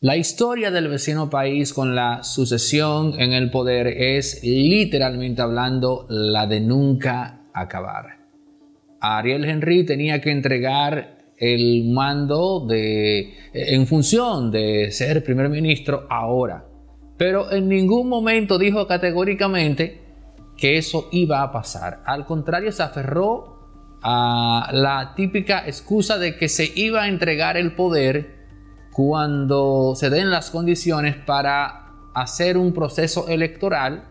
La historia del vecino país con la sucesión en el poder es literalmente hablando la de nunca acabar. Ariel Henry tenía que entregar el mando de, en función de ser primer ministro ahora, pero en ningún momento dijo categóricamente que eso iba a pasar. Al contrario, se aferró a la típica excusa de que se iba a entregar el poder cuando se den las condiciones para hacer un proceso electoral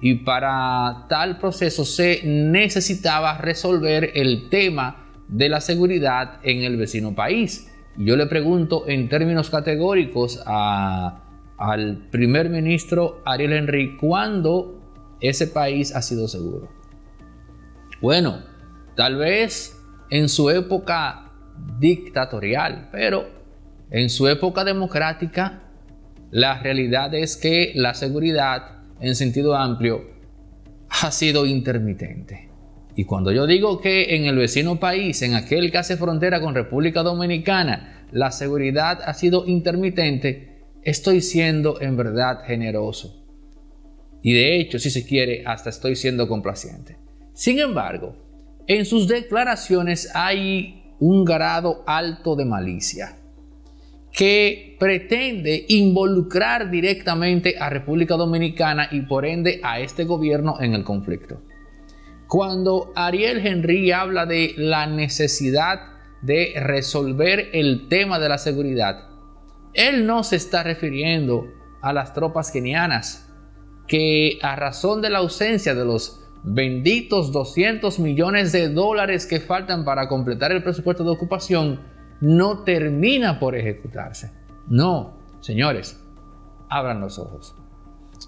y para tal proceso se necesitaba resolver el tema de la seguridad en el vecino país. Yo le pregunto en términos categóricos al primer ministro Ariel Henry, ¿cuándo ese país ha sido seguro? Bueno, tal vez en su época dictatorial, pero en su época democrática, la realidad es que la seguridad en sentido amplio ha sido intermitente. Y cuando yo digo que en el vecino país, en aquel que hace frontera con República Dominicana, la seguridad ha sido intermitente, estoy siendo en verdad generoso. Y de hecho, si se quiere, hasta estoy siendo complaciente. Sin embargo, en sus declaraciones hay un grado alto de malicia que pretende involucrar directamente a República Dominicana y por ende a este gobierno en el conflicto. Cuando Ariel Henry habla de la necesidad de resolver el tema de la seguridad, él no se está refiriendo a las tropas kenianas, que a razón de la ausencia de los benditos 200 millones de dólares que faltan para completar el presupuesto de ocupación, no termina por ejecutarse. No, señores, abran los ojos.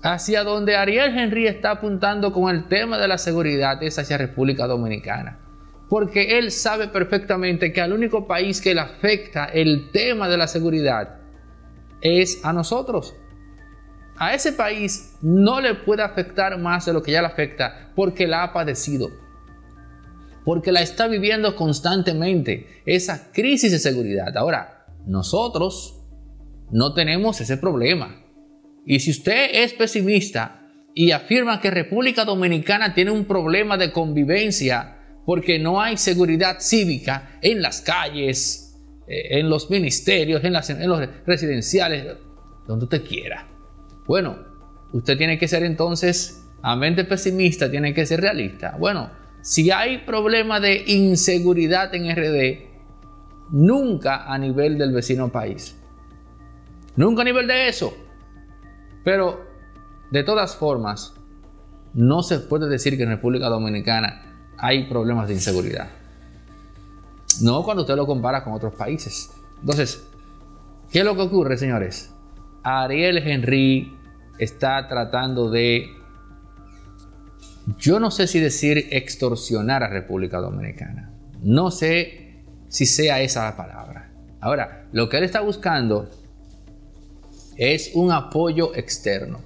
Hacia donde Ariel Henry está apuntando con el tema de la seguridad es hacia República Dominicana. Porque él sabe perfectamente que al único país que le afecta el tema de la seguridad es a nosotros. A ese país no le puede afectar más de lo que ya le afecta porque la ha padecido porque la está viviendo constantemente, esa crisis de seguridad. Ahora, nosotros no tenemos ese problema. Y si usted es pesimista y afirma que República Dominicana tiene un problema de convivencia porque no hay seguridad cívica en las calles, eh, en los ministerios, en, en los residenciales, donde usted quiera. Bueno, usted tiene que ser entonces, a mente pesimista, tiene que ser realista. Bueno, si hay problema de inseguridad en RD, nunca a nivel del vecino país. Nunca a nivel de eso. Pero, de todas formas, no se puede decir que en República Dominicana hay problemas de inseguridad. No cuando usted lo compara con otros países. Entonces, ¿qué es lo que ocurre, señores? Ariel Henry está tratando de yo no sé si decir extorsionar a República Dominicana. No sé si sea esa la palabra. Ahora, lo que él está buscando es un apoyo externo.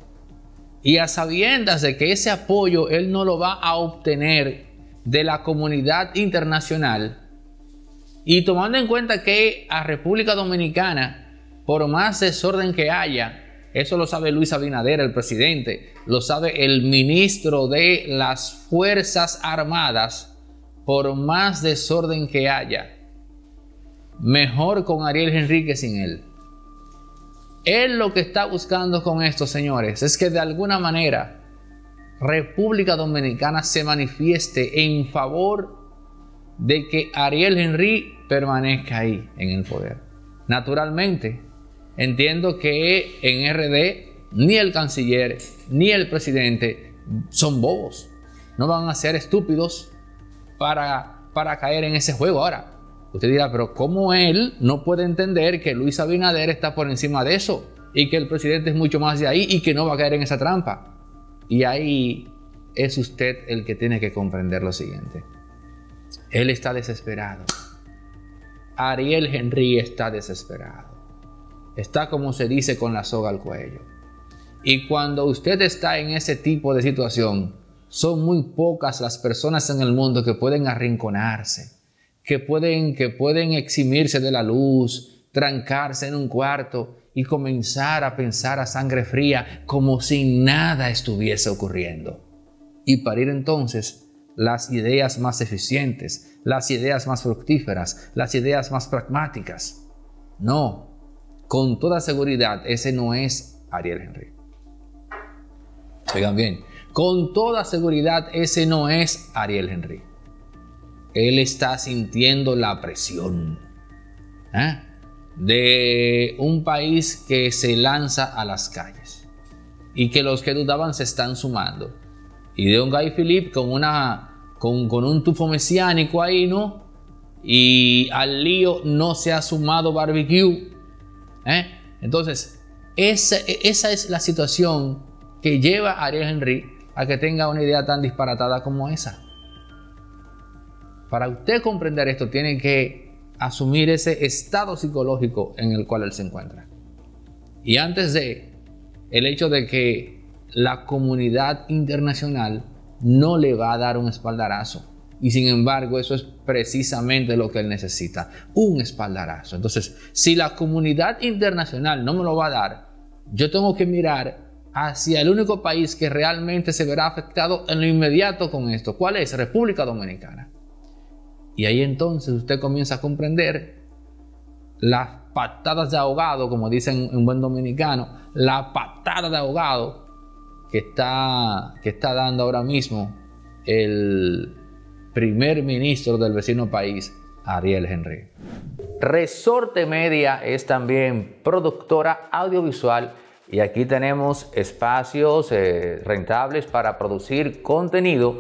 Y a sabiendas de que ese apoyo él no lo va a obtener de la comunidad internacional, y tomando en cuenta que a República Dominicana, por más desorden que haya, eso lo sabe Luis Abinader, el presidente, lo sabe el ministro de las Fuerzas Armadas, por más desorden que haya. Mejor con Ariel Henrique sin él. Él lo que está buscando con esto, señores, es que de alguna manera República Dominicana se manifieste en favor de que Ariel Henry permanezca ahí en el poder. Naturalmente, entiendo que en RD ni el canciller ni el presidente son bobos. No van a ser estúpidos para, para caer en ese juego. Ahora, usted dirá, pero ¿cómo él no puede entender que Luis Abinader está por encima de eso? Y que el presidente es mucho más de ahí y que no va a caer en esa trampa. Y ahí es usted el que tiene que comprender lo siguiente. Él está desesperado. Ariel Henry está desesperado está como se dice con la soga al cuello. Y cuando usted está en ese tipo de situación, son muy pocas las personas en el mundo que pueden arrinconarse, que pueden, que pueden eximirse de la luz, trancarse en un cuarto y comenzar a pensar a sangre fría como si nada estuviese ocurriendo. Y parir entonces las ideas más eficientes, las ideas más fructíferas, las ideas más pragmáticas. No, con toda seguridad ese no es Ariel Henry. Oigan bien, con toda seguridad ese no es Ariel Henry. Él está sintiendo la presión ¿eh? de un país que se lanza a las calles y que los que dudaban se están sumando. Y de un Guy Philippe con, una, con, un tufo mesiánico ahí, ¿no? Y al lío no se ha sumado barbecue. ¿Eh? Entonces, esa, esa es la situación que lleva a Ariel Henry a que tenga una idea tan disparatada como esa. Para usted comprender esto, tiene que asumir ese estado psicológico en el cual él se encuentra. Y antes de el hecho de que la comunidad internacional no le va a dar un espaldarazo. Y sin embargo, eso es precisamente lo que él necesita, un espaldarazo. Entonces, si la comunidad internacional no me lo va a dar, yo tengo que mirar hacia el único país que realmente se verá afectado en lo inmediato con esto. ¿Cuál es? República Dominicana. Y ahí entonces usted comienza a comprender las patadas de ahogado, como dicen en buen dominicano, la patada de ahogado que está, que está dando ahora mismo el primer ministro del vecino país, Ariel Henry. Resorte Media es también productora audiovisual y aquí tenemos espacios eh, rentables para producir contenido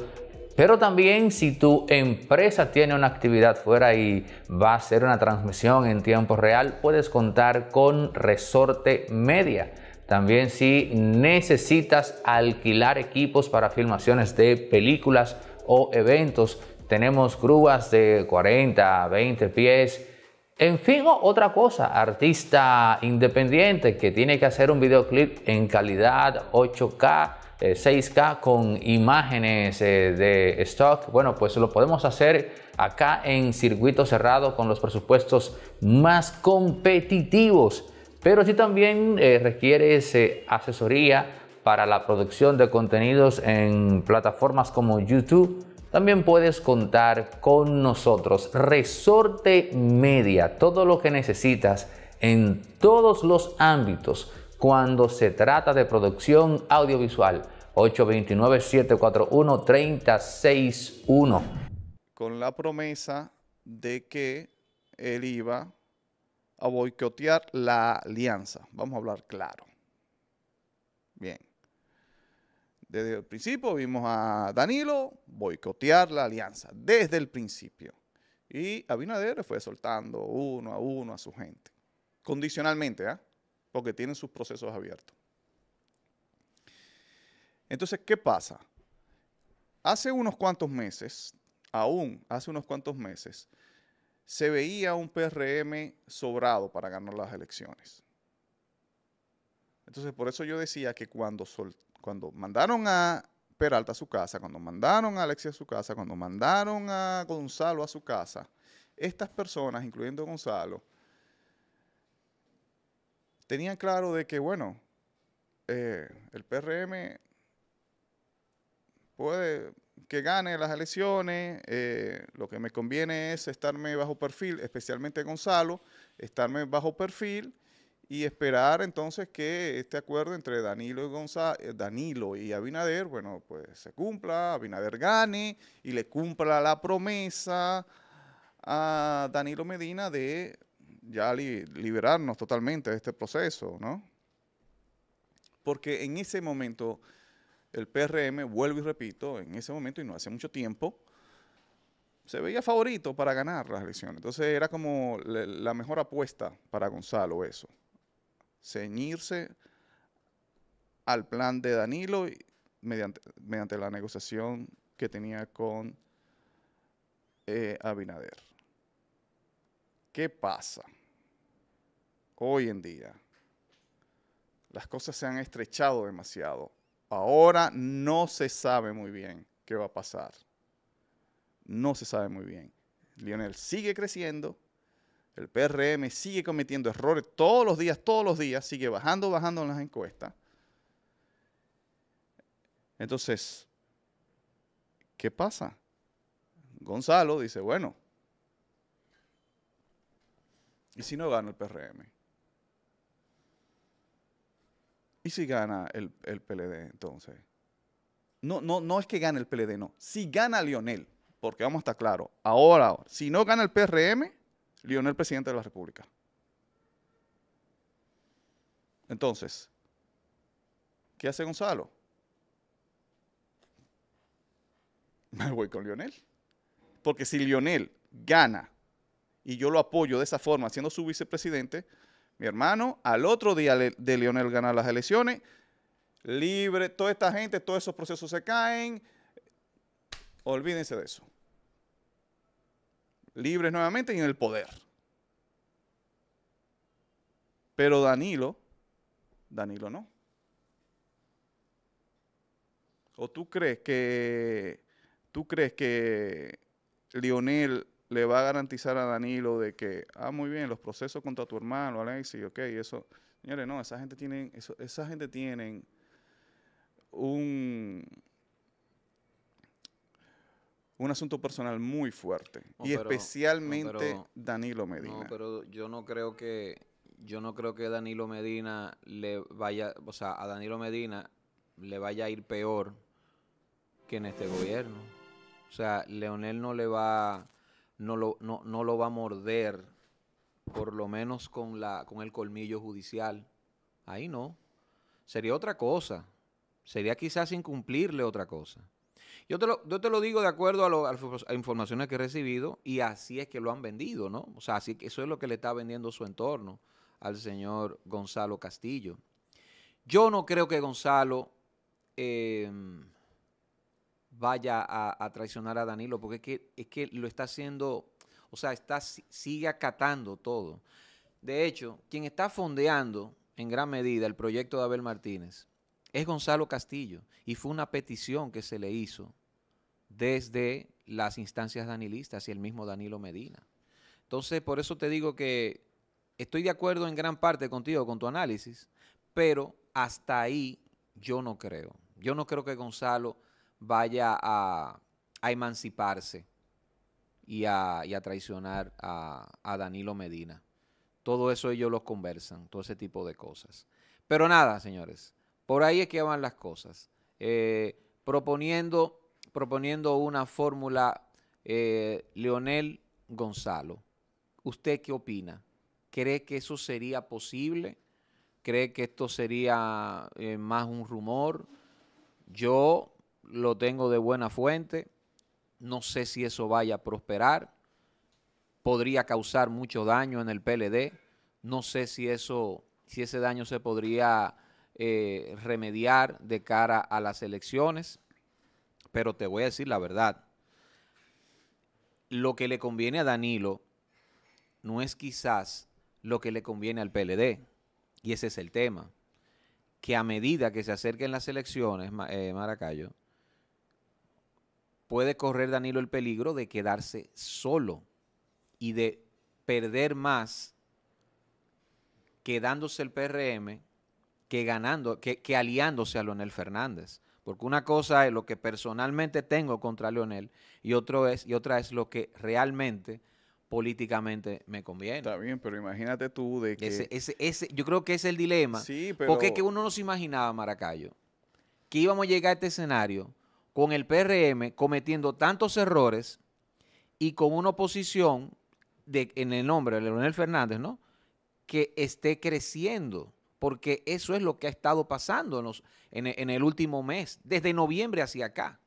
pero también si tu empresa tiene una actividad fuera y va a hacer una transmisión en tiempo real, puedes contar con Resorte Media. También si necesitas alquilar equipos para filmaciones de películas o eventos, tenemos grúas de 40, 20 pies. En fin, otra cosa, artista independiente que tiene que hacer un videoclip en calidad 8K 6K eh, con imágenes eh, de stock, bueno, pues lo podemos hacer acá en circuito cerrado con los presupuestos más competitivos. Pero si también eh, requieres asesoría para la producción de contenidos en plataformas como YouTube, también puedes contar con nosotros. Resorte Media, todo lo que necesitas en todos los ámbitos cuando se trata de producción audiovisual. 829-741-3061. Con la promesa de que él iba a boicotear la alianza. Vamos a hablar claro. Bien. Desde el principio vimos a Danilo boicotear la alianza, desde el principio. Y Abinader fue soltando uno a uno a su gente, condicionalmente, ¿ah? porque tienen sus procesos abiertos. Entonces, ¿qué pasa? Hace unos cuantos meses, aún hace unos cuantos meses, se veía un PRM sobrado para ganar las elecciones. Entonces, por eso yo decía que cuando, cuando mandaron a Peralta a su casa, cuando mandaron a Alexia a su casa, cuando mandaron a Gonzalo a su casa, estas personas, incluyendo Gonzalo, tenían claro de que, bueno, eh, el PRM puede que gane las elecciones, eh, lo que me conviene es estarme bajo perfil, especialmente Gonzalo, estarme bajo perfil y esperar entonces que este acuerdo entre Danilo y Gonzalo, eh, Danilo y Abinader, bueno, pues se cumpla, Abinader gane y le cumpla la promesa a Danilo Medina de ya liberarnos totalmente de este proceso, ¿no? Porque en ese momento el PRM, vuelvo y repito, en ese momento y no hace mucho tiempo, se veía favorito para ganar las elecciones. Entonces era como la mejor apuesta para Gonzalo eso. Ceñirse al plan de Danilo mediante, mediante la negociación que tenía con eh, Abinader. ¿Qué pasa? Hoy en día las cosas se han estrechado demasiado Ahora no se sabe muy bien qué va a pasar. No se sabe muy bien. Lionel sigue creciendo, El PRM sigue cometiendo errores todos los días, todos los días, sigue bajando, bajando en las encuestas. Entonces, ¿qué pasa? Gonzalo dice, bueno, ¿y si no gana el PRM? ¿Y si gana el, PLD entonces? No, no, no es que gane el PLD, no. Si gana Lionel, porque vamos a estar claros, ahora, ahora, si no gana el PRM, Lionel presidente de la República. Entonces, ¿qué hace Gonzalo? Me voy con Lionel. Porque si Lionel gana y yo lo apoyo de esa forma, siendo su vicepresidente, mi hermano, al otro día de Lionel ganar las elecciones, libre, toda esta gente, todos esos procesos se caen, olvídense de eso. Libres nuevamente y en el poder. Pero Danilo, Danilo no. ¿O tú crees que, tú crees que Lionel le va a garantizar a Danilo de que, ah, muy bien, los procesos contra tu hermano, Alexis, ok, eso. Señores, no, esa gente tienen, eso, esa gente tienen un, un asunto personal muy fuerte. y especialmente Danilo Medina. No, pero yo no creo que yo no creo que Danilo Medina le vaya, o sea, a Danilo Medina le vaya a ir peor que en este gobierno. O sea, Leonel no le va no lo, no, no lo va a morder, por lo menos con la con el colmillo judicial. Ahí no. Sería otra cosa. Sería quizás incumplirle otra cosa. Yo te, lo, yo te lo digo de acuerdo a, las informaciones que he recibido y así es que lo han vendido, ¿no? O sea, así que eso es lo que le está vendiendo su entorno al señor Gonzalo Castillo. Yo no creo que Gonzalo em, vaya a, traicionar a Danilo, porque es que, es que lo está haciendo, o sea, está, sigue acatando todo. De hecho, quien está fondeando en gran medida el proyecto de Abel Martínez es Gonzalo Castillo y fue una petición que se le hizo desde las instancias danilistas y el mismo Danilo Medina. Entonces, por eso te digo que estoy de acuerdo en gran parte contigo, con tu análisis, pero hasta ahí yo no creo. Yo no creo que Gonzalo vaya a, emanciparse y a, traicionar a, a Danilo Medina. Todo eso ellos los conversan, todo ese tipo de cosas. Pero nada, señores, por ahí es que van las cosas. Eh, proponiendo, proponiendo una fórmula, eh, Leonel Gonzalo, ¿usted qué opina? ¿Cree que eso sería posible? ¿Cree que esto sería eh, más un rumor? Yo lo tengo de buena fuente. No sé si eso vaya a prosperar. Podría causar mucho daño en el PLD. No sé si eso, si ese daño se podría eh, remediar de cara a las elecciones, pero te voy a decir la verdad. Lo que le conviene a Danilo no es quizás lo que le conviene al PLD, y ese es el tema, que a medida que se acerquen las elecciones, eh, Maracayo, puede correr Danilo el peligro de quedarse solo y de perder más quedándose el PRM que ganando, que, aliándose a Leonel Fernández. Porque una cosa es lo que personalmente tengo contra Leonel y, otro es, y otra es lo que realmente políticamente me conviene. Está bien, pero imagínate tú de que... Ese, ese, yo creo que es el dilema. Sí, pero... Porque es que uno no se imaginaba, Maracayo, que íbamos a llegar a este escenario con el PRM cometiendo tantos errores y con una oposición de, en el nombre de Leonel Fernández, ¿no? Que esté creciendo porque eso es lo que ha estado pasando en, el último mes, desde noviembre hacia acá.